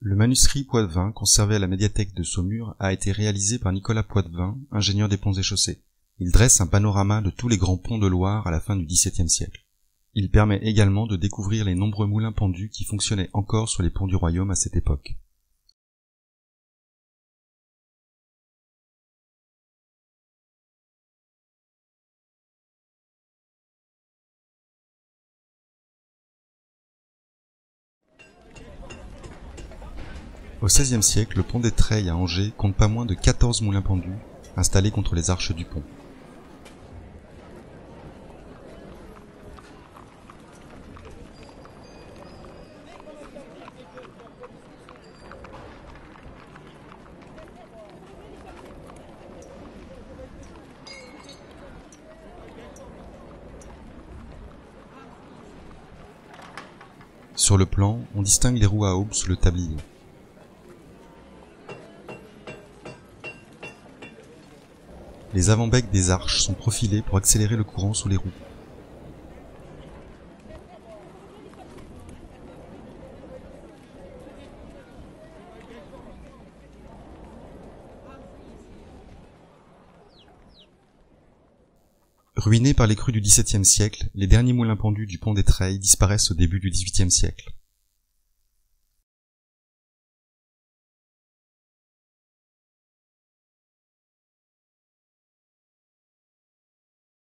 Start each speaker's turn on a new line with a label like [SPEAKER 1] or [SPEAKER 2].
[SPEAKER 1] Le manuscrit Poitvin, conservé à la médiathèque de Saumur, a été réalisé par Nicolas Poitvin, ingénieur des ponts et chaussées. Il dresse un panorama de tous les grands ponts de Loire à la fin du XVIIe siècle. Il permet également de découvrir les nombreux moulins pendus qui fonctionnaient encore sur les ponts du royaume à cette époque. Au XVIe siècle, le pont des Treilles à Angers compte pas moins de 14 moulins pendus installés contre les arches du pont. Sur le plan, on distingue les roues à aubes sous le tablier. Les avant-becs des arches sont profilés pour accélérer le courant sous les roues. Ruinés par les crues du XVIIe siècle, les derniers moulins pendus du pont des Treilles disparaissent au début du XVIIIe siècle.